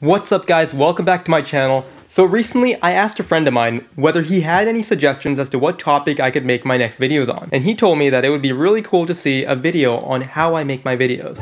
What's up guys, welcome back to my channel. So recently I asked a friend of mine whether he had any suggestions as to what topic I could make my next videos on. And he told me that it would be really cool to see a video on how I make my videos.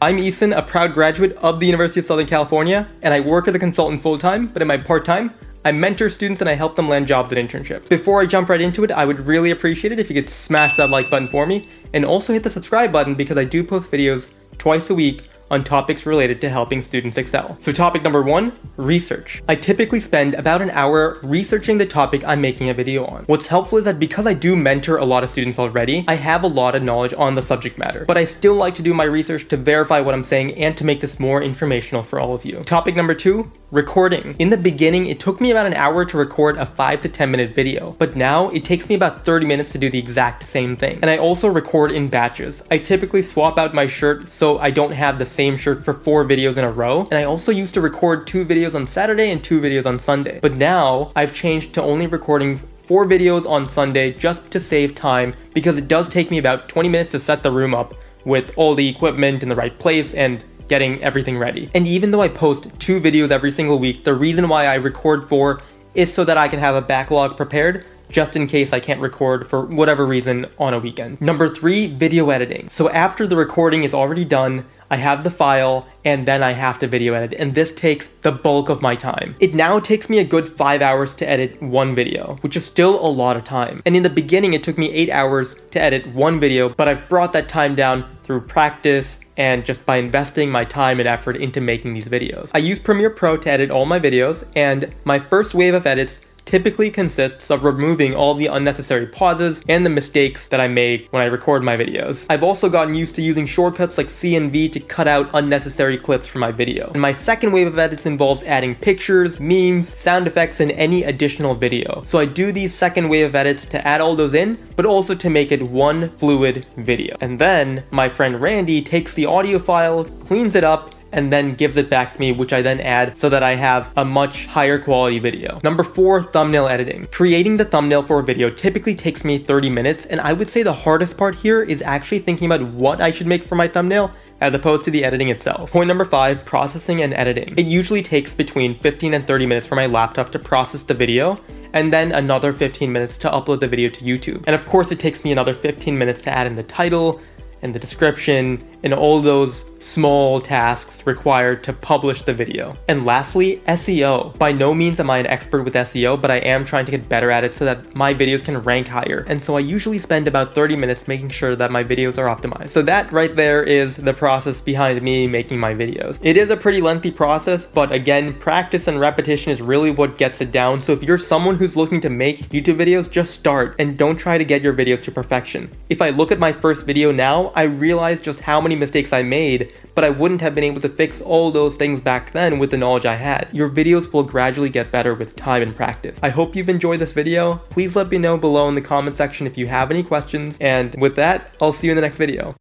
I'm Eesen, a proud graduate of the University of Southern California, and I work as a consultant full-time, but in my part-time, I mentor students and I help them land jobs and internships. Before I jump right into it, I would really appreciate it if you could smash that like button for me and also hit the subscribe button because I do post videos twice a week on topics related to helping students excel. So topic number one, research. I typically spend about an hour researching the topic I'm making a video on. What's helpful is that because I do mentor a lot of students already, I have a lot of knowledge on the subject matter, but I still like to do my research to verify what I'm saying and to make this more informational for all of you. Topic number two, Recording. In the beginning, it took me about an hour to record a 5 to 10 minute video, but now it takes me about 30 minutes to do the exact same thing. And I also record in batches. I typically swap out my shirt so I don't have the same shirt for four videos in a row. And I also used to record two videos on Saturday and two videos on Sunday. But now I've changed to only recording four videos on Sunday just to save time because it does take me about 20 minutes to set the room up with all the equipment in the right place and getting everything ready. And even though I post two videos every single week, the reason why I record four is so that I can have a backlog prepared just in case I can't record for whatever reason on a weekend. Number three, video editing. So after the recording is already done, I have the file, and then I have to video edit, and this takes the bulk of my time. It now takes me a good 5 hours to edit one video, which is still a lot of time. And in the beginning, it took me 8 hours to edit one video, but I've brought that time down through practice, and just by investing my time and effort into making these videos. I use Premiere Pro to edit all my videos, and my first wave of edits typically consists of removing all the unnecessary pauses and the mistakes that I make when I record my videos. I've also gotten used to using shortcuts like C and V to cut out unnecessary clips from my video. And my second wave of edits involves adding pictures, memes, sound effects, and any additional video. So I do these second wave of edits to add all those in, but also to make it one fluid video. And then my friend Randy takes the audio file, cleans it up, and then gives it back to me, which I then add so that I have a much higher quality video. Number four, thumbnail editing. Creating the thumbnail for a video typically takes me 30 minutes, and I would say the hardest part here is actually thinking about what I should make for my thumbnail as opposed to the editing itself. Point number five, processing and editing. It usually takes between 15 and 30 minutes for my laptop to process the video, and then another 15 minutes to upload the video to YouTube. And of course, it takes me another 15 minutes to add in the title, and the description, and all those small tasks required to publish the video. And lastly, SEO. By no means am I an expert with SEO, but I am trying to get better at it so that my videos can rank higher. And so I usually spend about 30 minutes making sure that my videos are optimized. So that right there is the process behind me making my videos. It is a pretty lengthy process, but again, practice and repetition is really what gets it down. So if you're someone who's looking to make YouTube videos, just start and don't try to get your videos to perfection. If I look at my first video now, I realize just how many mistakes I made but I wouldn't have been able to fix all those things back then with the knowledge I had. Your videos will gradually get better with time and practice. I hope you've enjoyed this video. Please let me know below in the comment section if you have any questions, and with that, I'll see you in the next video.